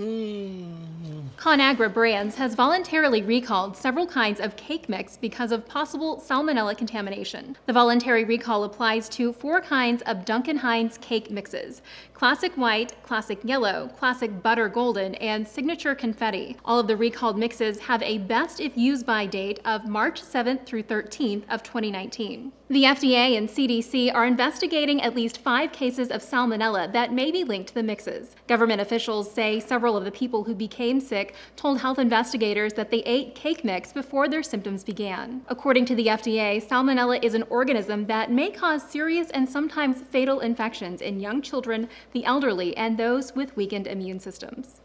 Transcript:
うん。ConAgra Brands has voluntarily recalled several kinds of cake mix because of possible salmonella contamination. The voluntary recall applies to four kinds of Duncan Hines cake mixes Classic White, Classic Yellow, Classic Butter Golden, and Signature Confetti. All of the recalled mixes have a best if used by date of March 7th through 13th of 2019. The FDA and CDC are investigating at least five cases of salmonella that may be linked to the mixes. Government officials say several of the people who became sick told health investigators that they ate cake mix before their symptoms began. According to the FDA, salmonella is an organism that may cause serious and sometimes fatal infections in young children, the elderly, and those with weakened immune systems.